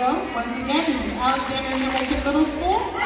vote. Once again, this is Alexander Hamilton Middle School.